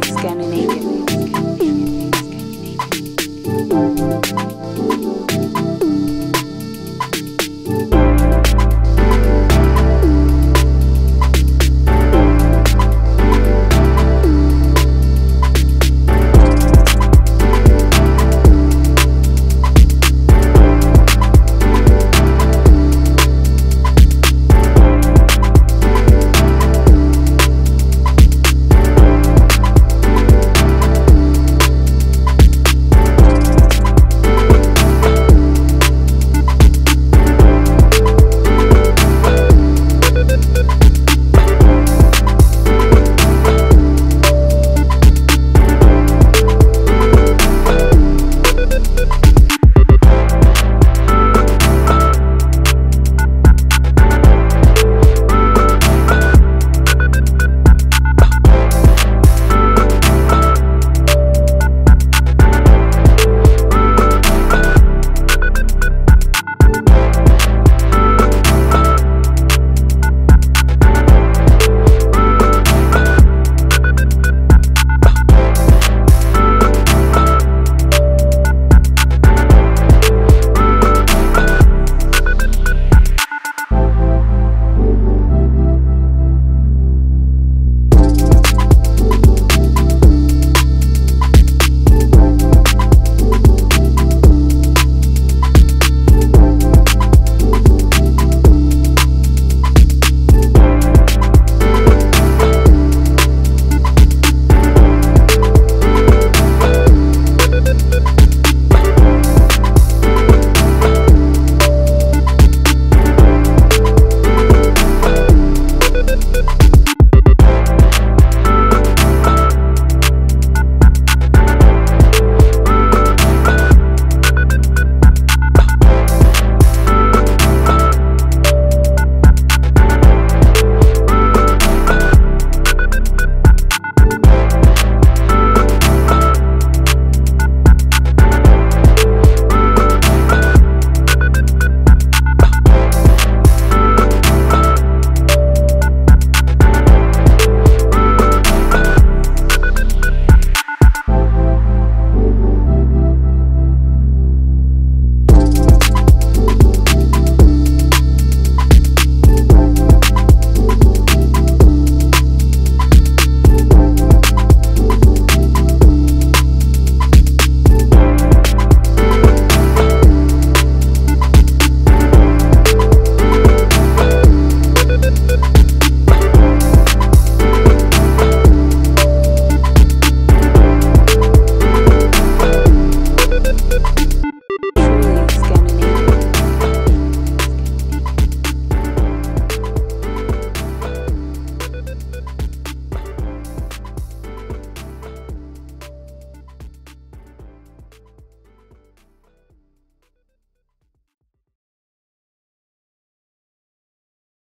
Scandinavian.